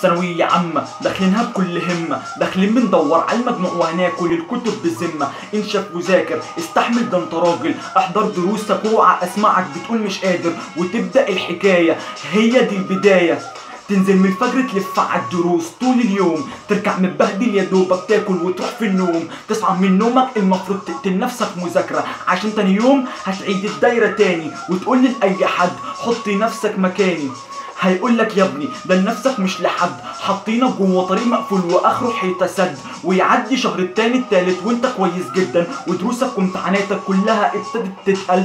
ثانوية عامة داخلينها بكل همة داخلين بندور على المجموع وهناكل الكتب بالذمة انشف وذاكر استحمل ده انت راجل احضر دروسك اوعى اسمعك بتقول مش قادر وتبدأ الحكاية. هي دي البداية. تنزل من الفجر تلف على الدروس طول اليوم. ترجع متبهدل يا دوبك تاكل وتروح في النوم. تصحى من نومك المفروض تقتل نفسك مذاكرة. عشان تاني يوم هتعيد الدايرة تاني وتقول لأي حد حط نفسك مكاني. هيقول لك يا ابني ده لنفسك مش لحد. حاطينك جوه طريق مقفول وآخره حيطة سد. ويعدي شهر التاني التالت وانت كويس جدا. ودروسك وامتحاناتك كلها ابتدت تتقل.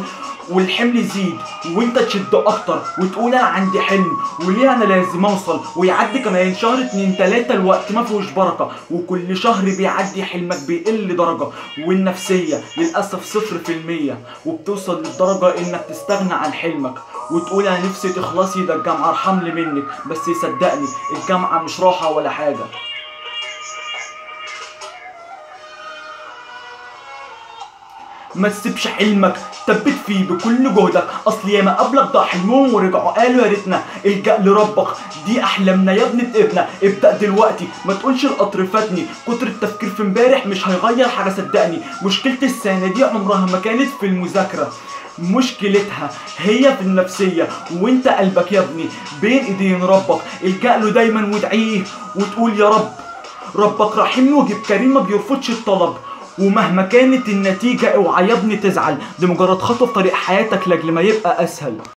والحمل يزيد وانت تشد أكتر وتقول أنا عندي حلم وليه أنا لازم أوصل؟ ويعدي كمان شهر اتنين تلاتة الوقت ما فيهوش بركة. وكل شهر بيعدي حلمك بيقل درجة. والنفسية للأسف صفر في المية. وبتوصل للدرجه إنك تستغنى عن حلمك. وتقول أنا نفسي تخلصي ده الجامعة ارحم لي منك. بس صدقني الجامعة مش راحة ولا حاجة. ما تسيبش حلمك ثبت فيه بكل جهدك. أصل ياما قبلك ضاع حلمهم ورجعوا قالوا يا ريتنا الجأ لربك. دي أحلامنا يا ابن ابننا ابدأ دلوقتي ما تقولش القطر فاتني. كتر التفكير في امبارح مش هيغير حاجة صدقني. مشكلة السنة دي عمرها ما كانت في المذاكرة. مشكلتها هي في النفسية. وانت قلبك يا ابني بين ايدين ربك. الجأ له دايما وادعيه وتقول يا رب. ربك رحيم وجيب كريم ما بيرفضش الطلب. ومهما كانت النتيجة اوعى يا ابني تزعل. دي مجرد خطوة في طريق حياتك لأجل ما يبقى أسهل.